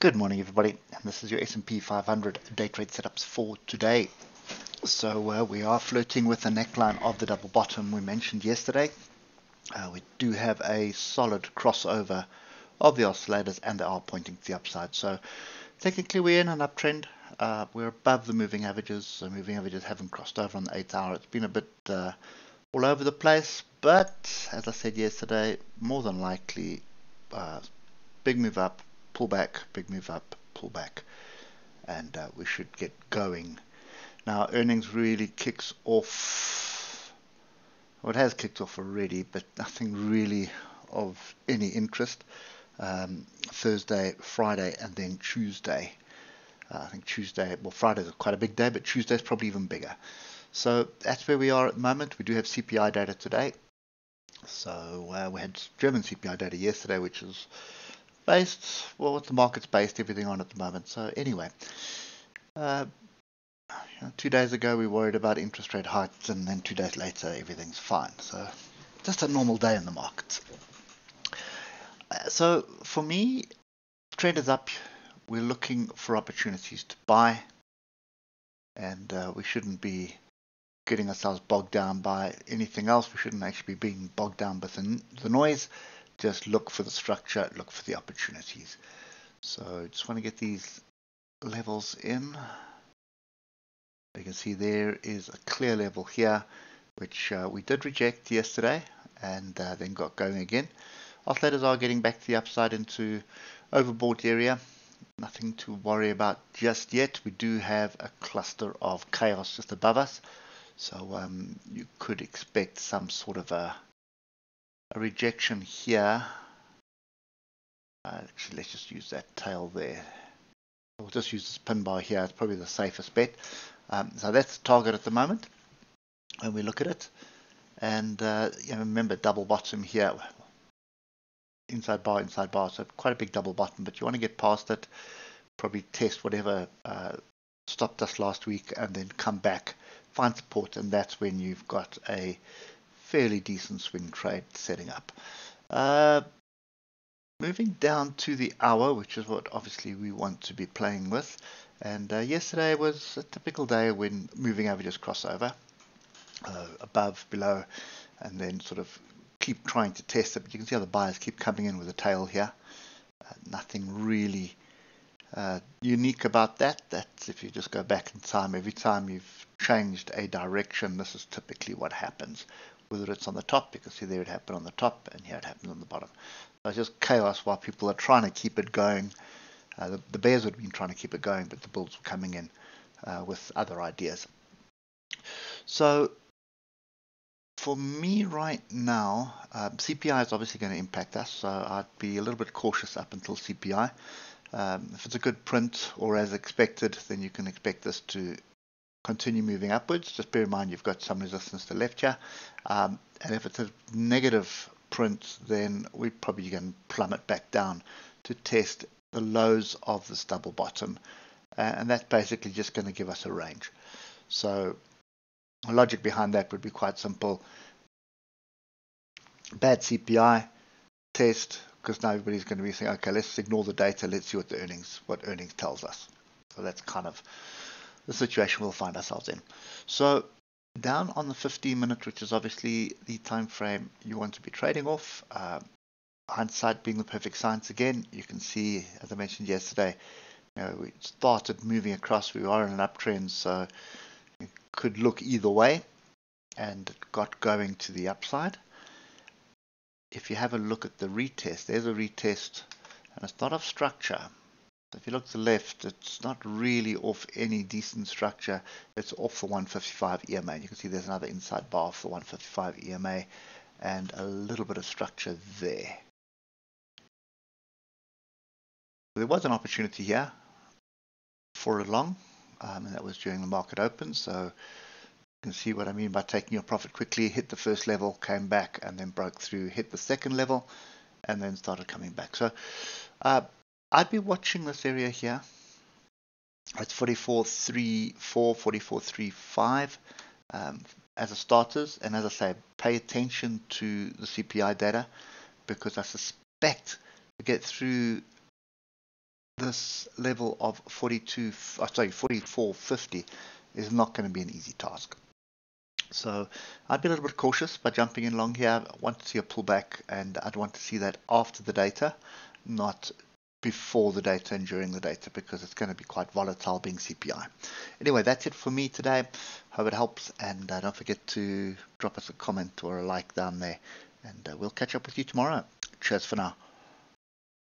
Good morning, everybody. And this is your S&P 500 day trade setups for today. So uh, we are flirting with the neckline of the double bottom we mentioned yesterday. Uh, we do have a solid crossover of the oscillators and they are pointing to the upside. So technically we're in an uptrend. Uh, we're above the moving averages. So moving averages haven't crossed over on the 8 hour. It's been a bit uh, all over the place. But as I said yesterday, more than likely uh, big move up, pull back, big move up, pull back, and uh, we should get going. Now, earnings really kicks off. Well, it has kicked off already, but nothing really of any interest. Um, Thursday, Friday, and then Tuesday. Uh, I think Tuesday, well, Friday is quite a big day, but Tuesday is probably even bigger. So that's where we are at the moment. We do have CPI data today. So uh, we had German CPI data yesterday, which is based, well, what the market's based everything on at the moment. So anyway, uh, you know, two days ago we worried about interest rate hikes, and then two days later everything's fine. So just a normal day in the markets. Uh, so for me, is up. We're looking for opportunities to buy, and uh, we shouldn't be getting ourselves bogged down by anything else. We shouldn't actually be being bogged down by the, the noise just look for the structure, look for the opportunities. So just want to get these levels in. You can see there is a clear level here, which uh, we did reject yesterday and uh, then got going again. Oscillators are getting back to the upside into overbought area. Nothing to worry about just yet. We do have a cluster of chaos just above us. So um, you could expect some sort of a a rejection here. Uh, actually, let's just use that tail there. We'll just use this pin bar here. It's probably the safest bet. Um, so that's the target at the moment when we look at it. And uh, you know, remember double bottom here. Inside bar, inside bar. So quite a big double bottom, but you want to get past it. Probably test whatever uh, stopped us last week and then come back, find support, and that's when you've got a fairly decent swing trade setting up. Uh, moving down to the hour, which is what obviously we want to be playing with. And uh, yesterday was a typical day when moving averages cross over, uh, above, below, and then sort of keep trying to test it. But you can see how the buyers keep coming in with a tail here. Uh, nothing really uh, unique about that. That's if you just go back in time, every time you've changed a direction, this is typically what happens whether it's on the top, you can see there it happened on the top, and here it happened on the bottom. So it's just chaos while people are trying to keep it going. Uh, the, the, bears would have been trying to keep it going, but the bulls were coming in uh, with other ideas. So for me right now, um, CPI is obviously going to impact us, so I'd be a little bit cautious up until CPI. Um, if it's a good print or as expected, then you can expect this to continue moving upwards. Just bear in mind you've got some resistance to left here. Um, and if it's a negative print, then we're probably to plummet back down to test the lows of this double bottom. Uh, and that's basically just going to give us a range. So the logic behind that would be quite simple. Bad CPI, test, because now everybody's going to be saying, okay, let's ignore the data, let's see what the earnings, what earnings tells us. So that's kind of the situation we'll find ourselves in. So down on the 15 minute, which is obviously the time frame you want to be trading off, uh, hindsight being the perfect science again, you can see, as I mentioned yesterday, you know, we started moving across, we are in an uptrend, so it could look either way and got going to the upside. If you have a look at the retest, there's a retest and it's not of structure, if you look to the left, it's not really off any decent structure. It's off the 155 EMA. You can see there's another inside bar for 155 EMA and a little bit of structure there. There was an opportunity here for a long, um, and that was during the market open. So you can see what I mean by taking your profit quickly, hit the first level, came back, and then broke through, hit the second level, and then started coming back. So uh, I'd be watching this area here. It's 44.34, 44.35 um, as a starters. And as I say, pay attention to the CPI data because I suspect to get through this level of 42, oh, sorry, 44.50 is not going to be an easy task. So I'd be a little bit cautious by jumping in long here. I want to see a pullback and I'd want to see that after the data, not before the data and during the data because it's going to be quite volatile being CPI. Anyway, that's it for me today. Hope it helps and uh, don't forget to drop us a comment or a like down there and uh, we'll catch up with you tomorrow. Cheers for now.